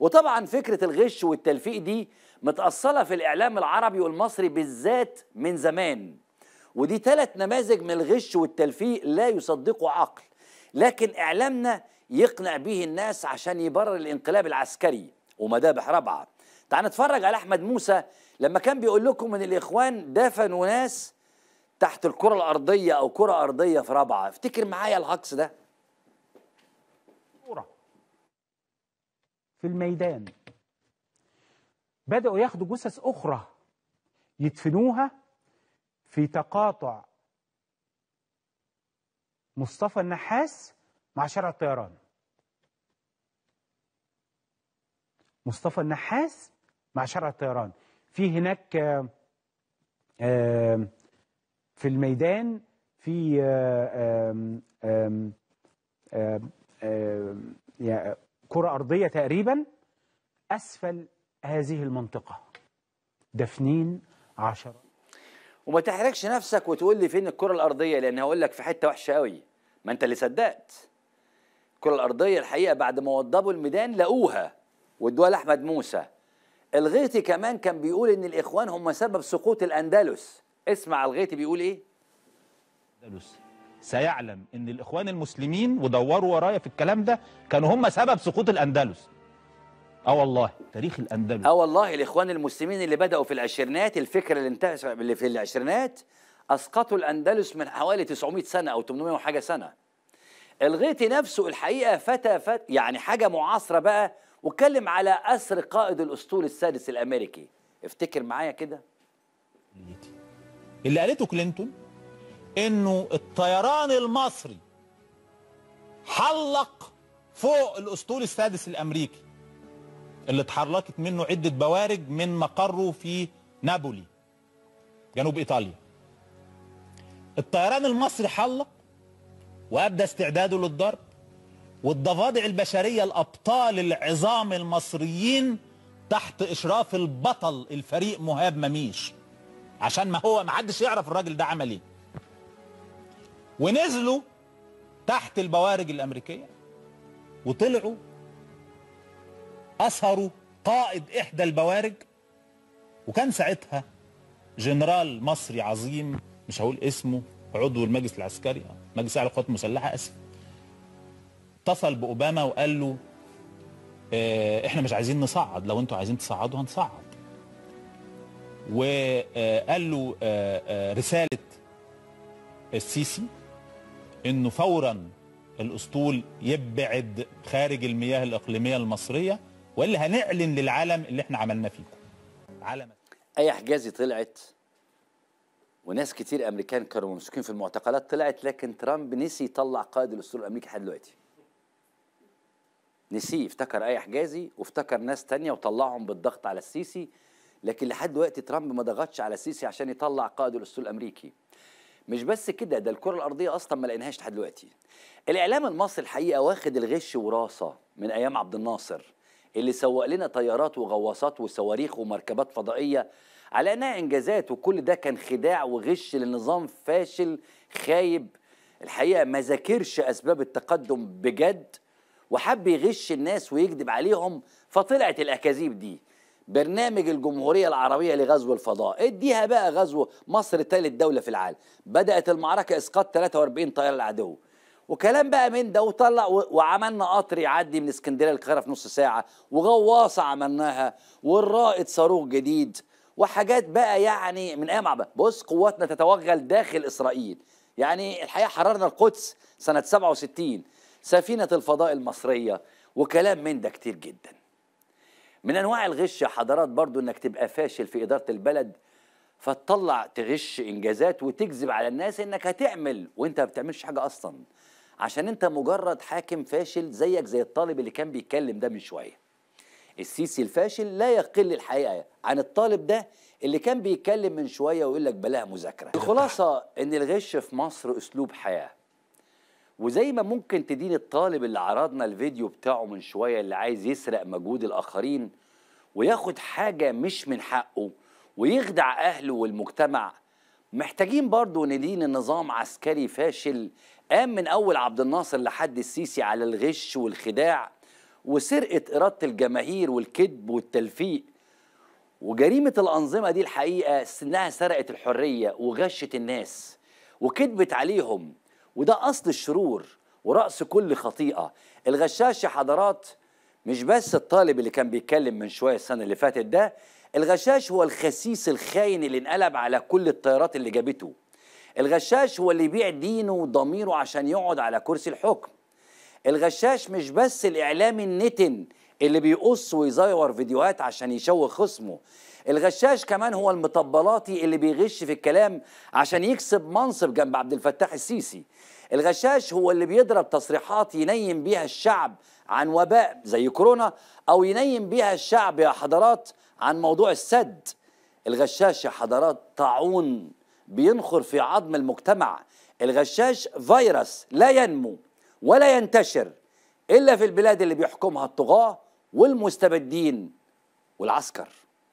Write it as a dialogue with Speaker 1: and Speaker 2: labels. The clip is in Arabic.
Speaker 1: وطبعا فكرة الغش والتلفيق دي متأصلة في الإعلام العربي والمصري بالذات من زمان. ودي ثلاث نماذج من الغش والتلفيق لا يصدقه عقل لكن إعلامنا يقنع به الناس عشان يبرر الانقلاب العسكري ومذابح رابعة تعال نتفرج على أحمد موسى لما كان بيقول لكم إن الإخوان دفنوا ناس تحت الكرة الأرضية أو كرة أرضية في رابعة. افتكر معايا الهجص ده.
Speaker 2: في الميدان. بدأوا ياخدوا جثث أخرى يدفنوها في تقاطع مصطفى النحاس مع شارع الطيران. مصطفى النحاس مع شارع الطيران. في هناك آه، آه، في الميدان في كرة أرضية تقريبا أسفل هذه المنطقة. دفنين عشرة.
Speaker 1: وما تحرجش نفسك وتقول لي فين الكرة الأرضية لأن هقول لك في حتة وحشة قوي ما أنت اللي صدقت. الكرة الأرضية الحقيقة بعد ما وضبوا الميدان لقوها وادوها لأحمد موسى. الغيطي كمان كان بيقول إن الإخوان هم سبب سقوط الأندلس. اسمع الغيطي بيقول إيه؟
Speaker 3: الأندلس. سيعلم إن الإخوان المسلمين ودوروا ورايا في الكلام ده كانوا هم سبب سقوط الأندلس. آه والله تاريخ الأندلس.
Speaker 1: آه والله الإخوان المسلمين اللي بدأوا في العشرينات الفكرة اللي انتهت اللي في العشرينات أسقطوا الأندلس من حوالي 900 سنة أو 800 وحاجة سنة. الغيطي نفسه الحقيقة فتى فت يعني حاجة معاصرة بقى. واتكلم على اسر قائد الأسطول السادس الأمريكي. افتكر معايا كده.
Speaker 3: اللي قالته كلينتون إنه الطيران المصري حلق فوق الأسطول السادس الأمريكي اللي اتحركت منه عدة بوارج من مقره في نابولي جنوب إيطاليا. الطيران المصري حلق وأبدى استعداده للضرب والضفادع البشرية الأبطال العظام المصريين تحت إشراف البطل الفريق مهاب مميش. عشان ما هو ما حدش يعرف الراجل ده عمل إيه. ونزلوا تحت البوارج الأمريكية وطلعوا أسروا قائد إحدى البوارج وكان ساعتها جنرال مصري عظيم مش هقول اسمه عضو المجلس العسكري مجلس اعلى القوات المسلحة آسف. اتصل بأوباما وقال له آه، إحنا مش عايزين نصعد لو أنتوا عايزين تصعدوا هنصعد. وقال له آه، آه، رسالة السيسي إنه فورا الأسطول يبعد خارج المياه الإقليمية المصرية والا هنعلن للعالم اللي إحنا عملناه فيكم. علم
Speaker 1: أي حجازي طلعت؟ وناس كتير أمريكان كانوا ممسوكين في المعتقلات طلعت لكن ترامب نسي يطلع قائد الأسطول الأمريكي لحد دلوقتي. نسيه افتكر أي حجازي وافتكر ناس تانية وطلعهم بالضغط على السيسي لكن لحد دلوقتي ترامب ما ضغطش على السيسي عشان يطلع قائد الأسطول الأمريكي. مش بس كده ده الكرة الأرضية أصلا ما لقيناهاش لحد دلوقتي. الإعلام المصري الحقيقة واخد الغش وراثه من أيام عبد الناصر اللي سوق لنا طيارات وغواصات وصواريخ ومركبات فضائية على إنها إنجازات وكل ده كان خداع وغش لنظام فاشل خايب. الحقيقة ما ذاكرش أسباب التقدم بجد وحب يغش الناس ويكذب عليهم فطلعت الأكاذيب دي. برنامج الجمهورية العربية لغزو الفضاء. اديها بقى غزو مصر ثالث دولة في العالم. بدأت المعركة إسقاط 43 طيارة العدو. وكلام بقى من ده وطلع وعملنا قطر يعدي من اسكندرية للقاهرة في نص ساعة. وغواصة عملناها والرائد صاروخ جديد. وحاجات بقى يعني من أيام عبد بص قواتنا تتوغل داخل إسرائيل. يعني الحقيقة حررنا القدس سنة 67 سفينة الفضاء المصرية. وكلام من ده كتير جدا. من أنواع الغش يا حضرات برضو إنك تبقى فاشل في إدارة البلد فتطلع تغش إنجازات وتكذب على الناس إنك هتعمل وأنت ما بتعملش حاجة أصلا. عشان أنت مجرد حاكم فاشل زيك زي الطالب اللي كان بيتكلم ده من شوية. السيسي الفاشل لا يقل الحقيقة عن الطالب ده اللي كان بيتكلم من شوية ويقول لك بلاها مذاكرة. الخلاصة إن الغش في مصر أسلوب حياة. وزي ما ممكن تدين الطالب اللي عرضنا الفيديو بتاعه من شوية اللي عايز يسرق مجهود الآخرين وياخد حاجة مش من حقه ويخدع أهله والمجتمع. محتاجين برضو ندين النظام عسكري فاشل. قام من أول عبد الناصر لحد السيسي على الغش والخداع وسرقة إرادة الجماهير والكذب والتلفيق. وجريمة الأنظمة دي الحقيقة إنها سرقت الحرية وغشت الناس وكذبت عليهم. وده اصل الشرور ورأس كل خطيئة. الغشاش يا حضرات مش بس الطالب اللي كان بيتكلم من شوية السنة اللي فاتت ده الغشاش هو الخسيس الخاين اللي انقلب على كل الطيارات اللي جابته. الغشاش هو اللي يبيع دينه وضميره عشان يقعد على كرسي الحكم. الغشاش مش بس الإعلامي النتن اللي بيقص ويزيور فيديوهات عشان يشوه خصمه. الغشاش كمان هو المطبلاتي اللي بيغش في الكلام عشان يكسب منصب جنب عبد الفتاح السيسي. الغشاش هو اللي بيضرب تصريحات ينيم بيها الشعب عن وباء زي كورونا أو ينيم بيها الشعب يا حضرات عن موضوع السد. الغشاش يا حضرات طاعون بينخر في عظم المجتمع. الغشاش فيروس لا ينمو ولا ينتشر إلا في البلاد اللي بيحكمها الطغاة والمستبدين والعسكر.